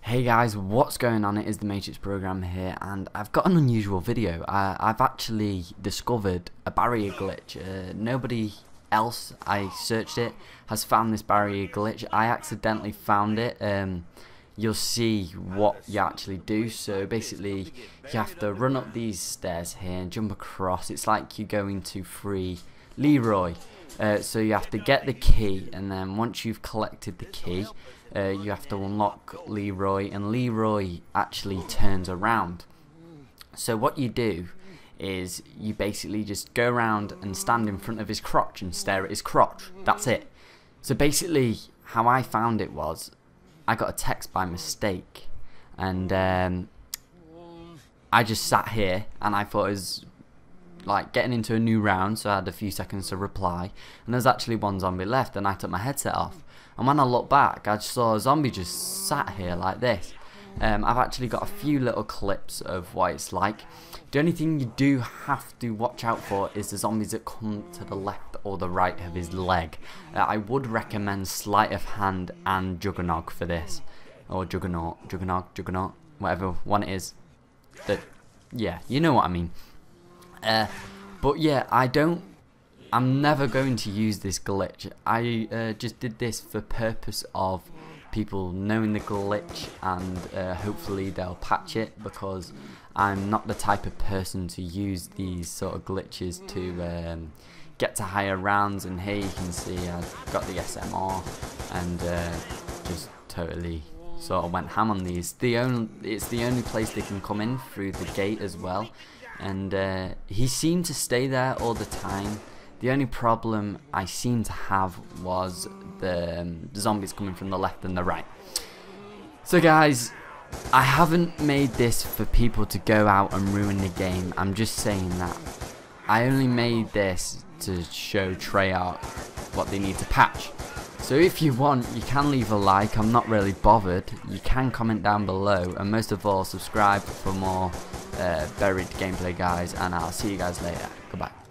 Hey guys, what's going on? It is the Matrix Programme here, and I've got an unusual video. I, I've actually discovered a barrier glitch. Uh, nobody else, I searched it, has found this barrier glitch. I accidentally found it. Um, you'll see what you actually do. So basically, you have to run up these stairs here and jump across. It's like you're going to free Leroy. Uh, so you have to get the key, and then once you've collected the key, uh, you have to unlock Leroy, and Leroy actually turns around. So what you do is you basically just go around and stand in front of his crotch and stare at his crotch. That's it. So basically, how I found it was, I got a text by mistake, and um, I just sat here and I thought it was like getting into a new round, so I had a few seconds to reply, and there's actually one zombie left, and I took my headset off. And when I looked back, I just saw a zombie just sat here like this. Um, I've actually got a few little clips of what it's like. The only thing you do have to watch out for is the zombies that come to the left or the right of his leg. Uh, I would recommend Sleight of Hand and Juggernog for this. Or Juggernaut, Juggernog, Juggernaut, whatever one it is. That, yeah, you know what I mean. Uh, but yeah, I don't I'm never going to use this glitch. I uh, just did this for purpose of people knowing the glitch and uh, hopefully they'll patch it because I'm not the type of person to use these sort of glitches to um, get to higher rounds and here you can see I've got the SMR and uh, just totally sort of went ham on these. The only It's the only place they can come in through the gate as well and uh, he seemed to stay there all the time the only problem I seemed to have was the um, zombies coming from the left and the right. So guys, I haven't made this for people to go out and ruin the game. I'm just saying that. I only made this to show Treyarch what they need to patch. So if you want, you can leave a like, I'm not really bothered. You can comment down below, and most of all, subscribe for more uh, buried gameplay guys, and I'll see you guys later. Goodbye.